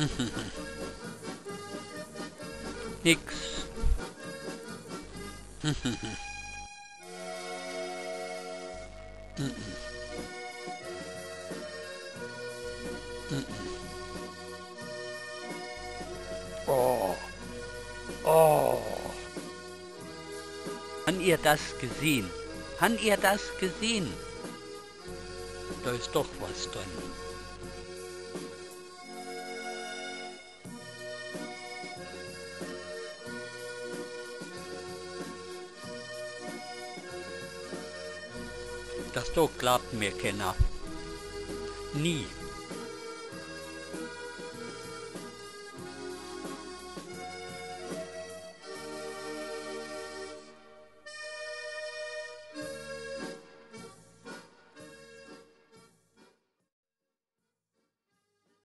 Nix. Ihr das gesehen? Han ihr das gesehen? Da ist doch was drin. Das doch glaubt mir keiner. Nie.